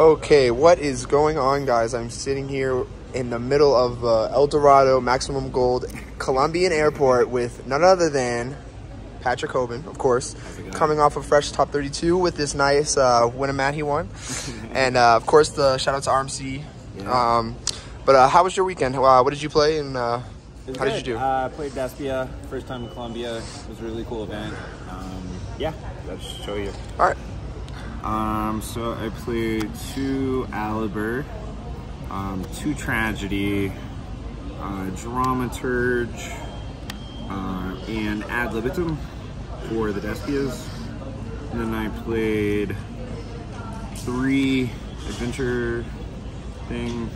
Okay, what is going on, guys? I'm sitting here in the middle of uh, El Dorado Maximum Gold Colombian Airport with none other than Patrick Hoban, of course, coming off a fresh top 32 with this nice uh, Winamax he won. and uh, of course, the shout out to RMC. Yeah. Um, but uh, how was your weekend? Uh, what did you play and uh, how did you good. do? Uh, I played Despia, first time in Colombia. It was a really cool event. Um, yeah, let's show you. All right. Um, so I played two Aluber, um, two Tragedy, uh, Dramaturge, uh, and Ad Libitum for the Despias. And then I played three Adventure thing,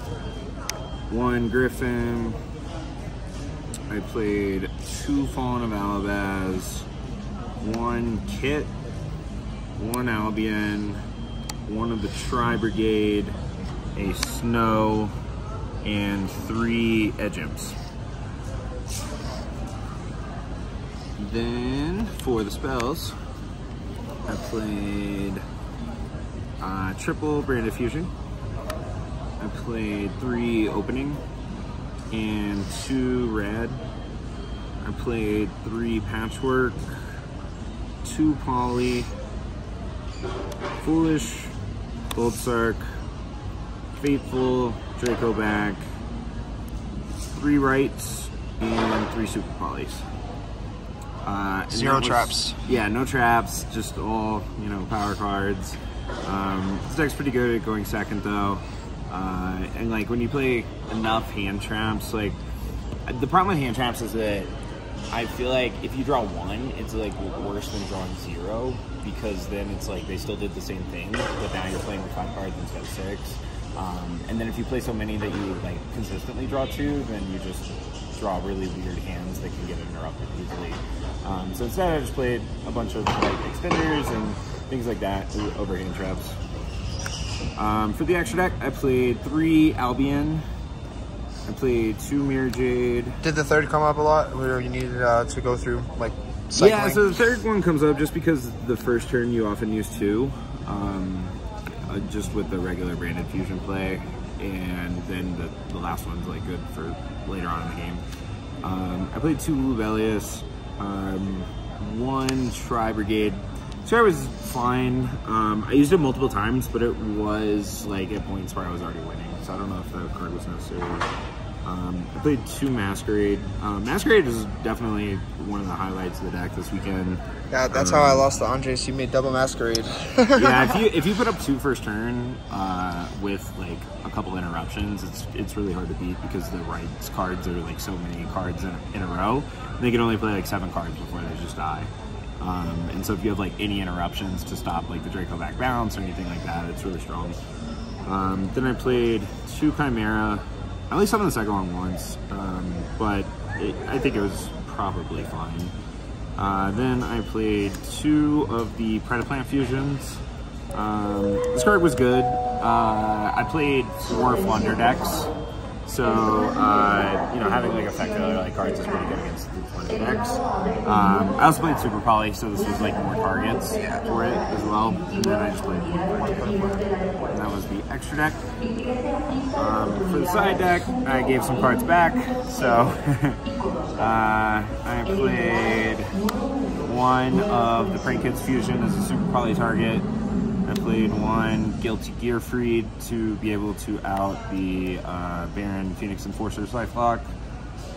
one Griffin. I played two Fallen of Albaz, one Kit, one Albion, one of the Tri Brigade, a Snow, and three Edgems. Then for the spells, I played uh, triple Branded Fusion. I played three opening and two red. I played three patchwork, two poly, foolish, gold sark, faithful, Dracoback, three rights, and three super polys. Uh, Zero was- traps. Yeah, no traps, just all you know power cards. Um, this deck's pretty good at going second though, uh, and like when you play enough hand traps, like the problem with hand traps is that I feel like if you draw one, it's like worse than drawing zero because then it's like they still did the same thing, but now you're playing with five cards instead of six. Um, and then if you play so many that you like consistently draw two, then you just draw really weird hands that can get interrupted easily. Um, so instead, I just played a bunch of like extenders and things like that over hand traps. Um, for the extra deck, I played three Albion. I played two Mirrorjade. Did the third come up a lot where you needed uh, to go through like cycling? Yeah, so the third one comes up just because the first turn you often use two, um, uh, just with the regular branded fusion play, and then the, the last one's like good for later on in the game. Um, I played two Lubellion, um, one Tri Brigade. Tri was fine. Um, I used it multiple times, but it was like at points where I was already winning, so I don't know if the card was necessary. Um, I played two Masquerade. Um, Masquerade is definitely one of the highlights of the deck this weekend. Yeah, that's how I lost to Andres. You made double masquerade. yeah, if you if you put up two first turn uh, with like a couple interruptions, it's it's really hard to beat because the rights cards are like so many cards in, in a row. They can only play like seven cards before they just die. Um, and so if you have like any interruptions to stop like the Dracoback bounce or anything like that, it's really strong. Um, then I played two Chimera. I only summoned the second one once, um, but it, I think it was probably fine. Uh, then I played two of the Predaplant fusions. Um, this card was good. Uh, I played four Flunder decks, so uh, you know having like effective like cards is pretty good against the decks. Um, I also played Super Poly, so this was like more targets for it as well. And then I just played and that was the extra deck. Um, for the side deck, I gave some cards back, so uh, I played one of the Prank Kids Fusion as a super poly target. I played one Guilty Gearfried to be able to out the uh, Baron Phoenix Enforcer's Lifelock.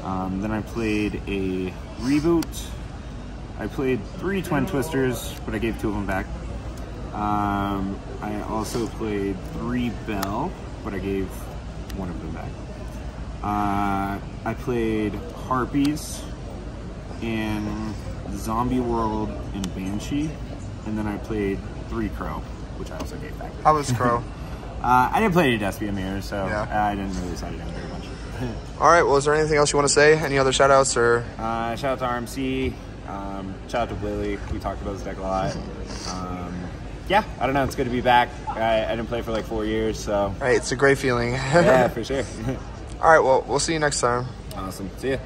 Um, then I played a Reboot. I played three Twin Twisters, but I gave two of them back. Um, I also played three Bell, but I gave one of them back. Uh, I played Harpies in Zombie World and Banshee, and then I played three Crow, which I also gave back. How was Crow? Uh, I didn't play any Despia Mirror, so Yeah. uh, I didn't really decide it down very much. All right. Well, is there anything else you want to say? Any other shout outs or? Uh, shout out to RMC. Um, shout out to Blilly. We talked about this deck a lot. Um, yeah, I don't know. It's good to be back. I, I didn't play for like four years, so Right. It's a great feeling. yeah, for sure. All right. Well, we'll see you next time. awesome. See ya.